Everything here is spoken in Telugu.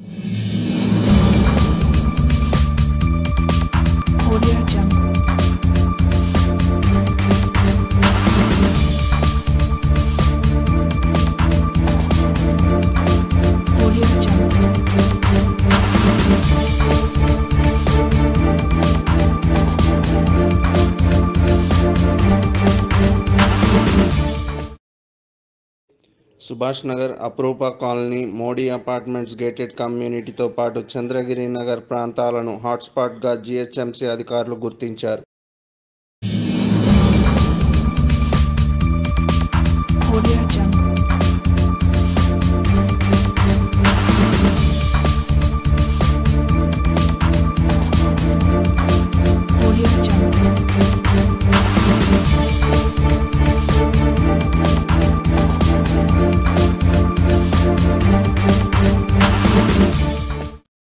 you Subhash Nagar Aprupa colony Modi apartments gated కమ్యూనిటీతో పాటు చంద్రగిరి నగర్ ప్రాంతాలను హాట్స్పాట్గా జీహెచ్ఎంసీ అధికారులు గుర్తించారు.